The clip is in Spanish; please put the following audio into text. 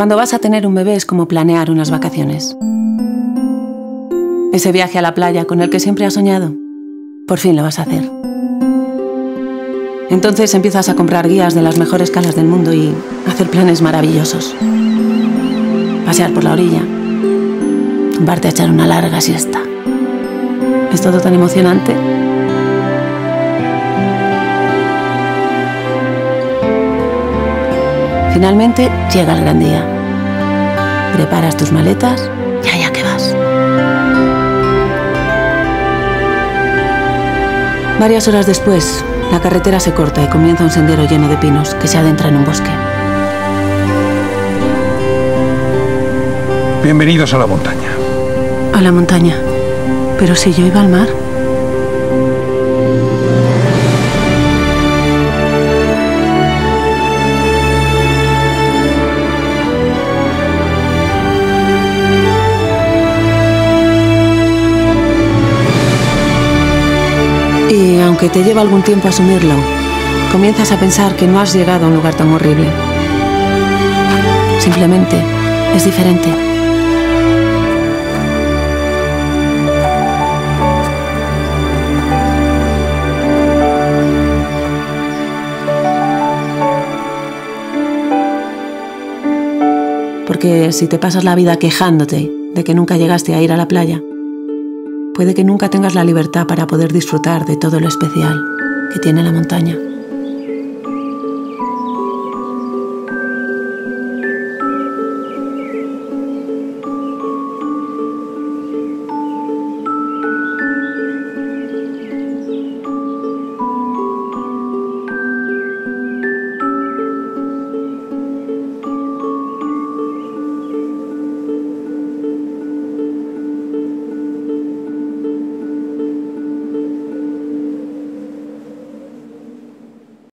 Cuando vas a tener un bebé es como planear unas vacaciones. Ese viaje a la playa con el que siempre has soñado, por fin lo vas a hacer. Entonces empiezas a comprar guías de las mejores calas del mundo y hacer planes maravillosos. Pasear por la orilla, tumbarte a echar una larga siesta. Es todo tan emocionante. Finalmente llega el gran día. Preparas tus maletas y allá que vas. Varias horas después, la carretera se corta y comienza un sendero lleno de pinos que se adentra en un bosque. Bienvenidos a la montaña. A la montaña. Pero si yo iba al mar. Aunque te lleva algún tiempo asumirlo, comienzas a pensar que no has llegado a un lugar tan horrible. Simplemente es diferente. Porque si te pasas la vida quejándote de que nunca llegaste a ir a la playa, puede que nunca tengas la libertad para poder disfrutar de todo lo especial que tiene la montaña.